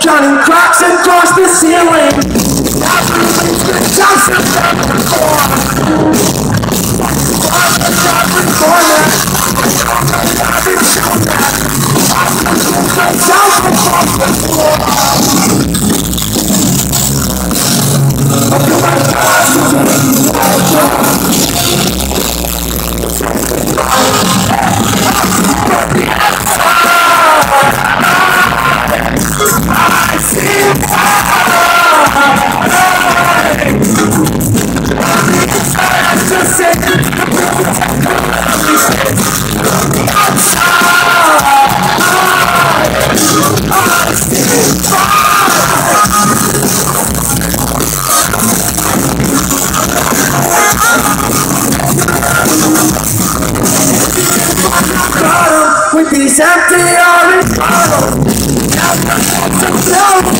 Johnny cracks across the ceiling. With these empty orange